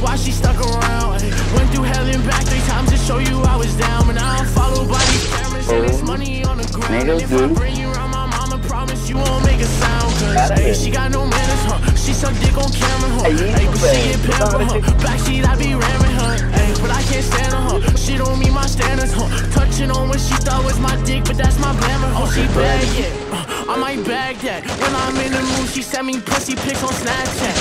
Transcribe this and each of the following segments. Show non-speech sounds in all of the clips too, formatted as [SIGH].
why she stuck around Went through hell and back three times to show you I was down But I don't follow by these cameras and it's money on the ground And if I bring you around my mama promise you won't make a sound Cause hey, she got no manners, huh? She suck dick on camera, huh? Hey, but she get pampered, huh? Backseat I be ramming, huh? Hey, but I can't stand her, huh? She don't meet my standards, huh? Touching on what she thought was my dick, but that's my glamour, huh? Oh, she bad, yeah uh, I might bag that When I'm in the mood, she send me pussy pics on Snapchat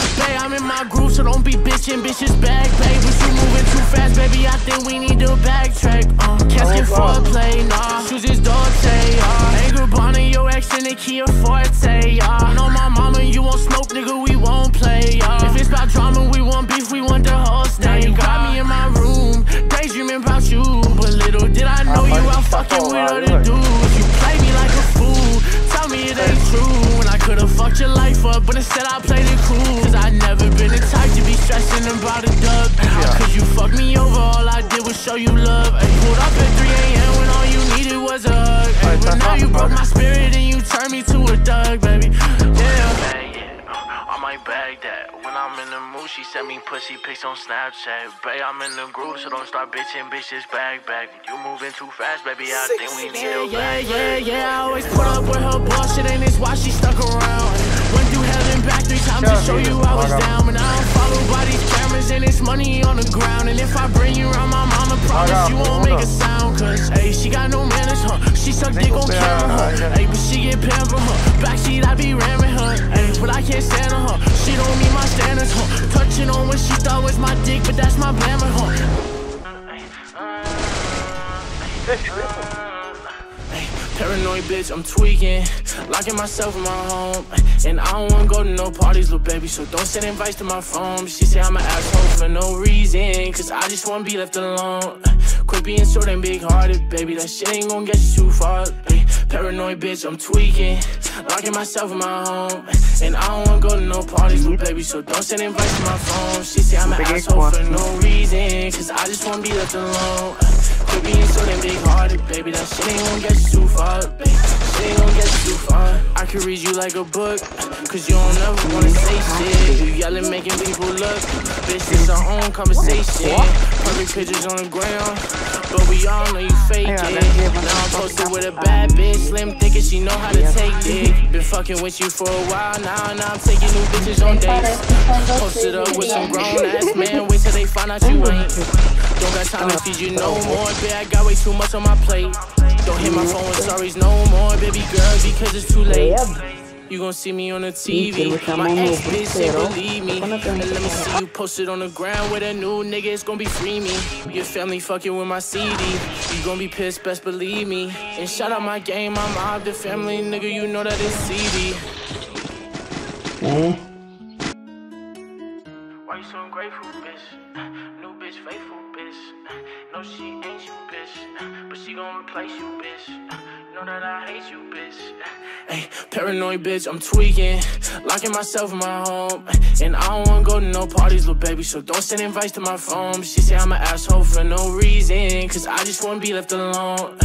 in my groove, so don't be bitching, bitches babe. But you moving too fast, baby. I think we need to backtrack. Uh, can't skip Oh, God. foreplay, nah. Shoes is Dolce, uh. Anger Bonnie, your ex in the Kia Forte, uh. Know my mama, you won't smoke, nigga, we won't play, uh. If it's about drama, we want beef, we want the whole state. You got me in my room, daydreaming about you. But little did I know you out fucking with other dudes. You play me like a fool, tell me it ain't true. When I could've fucked your life up, but instead I played it cool. Stressing about a dub. How could you fuck me over? All I did was show you love. Ay, pulled up at 3 a.m. when all you needed was a hug. Ay, Alright, but that's now all, you broke fuck. my spirit and you turned me to a thug, baby. Yeah. I might bag that. When I'm in the mood, she send me pussy pics on Snapchat. Babe, I'm in the groove, so don't start bitching, bitches bag back. You moving too fast, baby. I think we need to Yeah, yeah, yeah. I always put up with her bullshit, and it's why she stuck around. Went through hell and back three times to Yeah, show yeah, you I was I got- down. But I don't follow by these and it's money on the ground. And if I bring you around my mama, promise you won't make a sound. Cause, hey, she got no manners, huh? She suck dick on camera, huh? Hey, but she get pampered, huh? Backseat, I be ramming her. Hey, but I can't stand her, huh? She don't meet my standards, huh? Touching on what she thought was my dick, but that's my glamour, huh? Paranoid bitch, I'm tweaking. Locking myself in my home. And I don't wanna go to no parties, little baby. So don't send invites to my phone. She say I'm an asshole for no reason. Cause I just wanna be left alone. Quit being short and big hearted, baby. That shit ain't gonna get you too far. Ay, Paranoid bitch, I'm tweaking. Locking myself in my home. And I don't wanna go to no parties, little baby. So don't send invites to my phone. She say I'm an asshole for no reason. Cause I just wanna be left alone. Quit being so damn big hearted, baby. That shit ain't gonna get you too far, baby. Shit ain't gonna get you too far. I can read you like a book, cause you don't ever wanna say shit. You yelling, making people look. Bitch, it's our own conversation. Perfect pictures on the ground, but we all know you fake it. let's give him Now I'm posted with a bad bitch, slim thinking she know how to take dick. Been fucking with you for a while now, now I'm taking new bitches on dates. Posted up with some grown ass man, wait till they find out you ain't. Don't got time to feed you no more, bitch. I got way too much on my plate. Don't hit my phone with stories no more, baby girl, because it's too late. You gon' see me on the TV. Mentira, My chamou ex no bitch ain't roteiro. believe me. Quando eu And tenho let me see you posted on the ground with a new nigga. It's gonna be free me. Your family fucking with my CD. You gon' be pissed, best believe me. And shout out my game, my mob, the family, nigga. You know that it's CD. É. Mm-hmm. Why you so ungrateful, bitch? [LAUGHS] New bitch, faithful, bitch. [LAUGHS] No, she ain't you, bitch. [LAUGHS] But she gon' replace you, bitch. Know that I hate you, bitch. Hey, paranoid bitch, I'm tweaking. Locking myself in my home. And I don't wanna go to no parties, little baby. So don't send invites to my phone. She say I'm an asshole for no reason. Cause I just wanna be left alone.